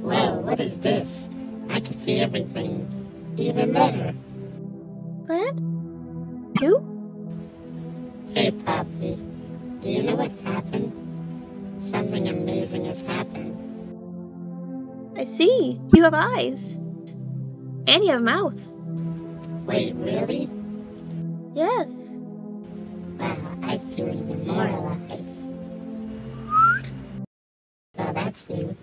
Well, what is this? I can see everything, even better. What? You? Hey, Poppy. Do you know what happened? Something amazing has happened. I see. You have eyes. And you have a mouth. Wait, really? Yes. I feel even more alive. Well, that's new.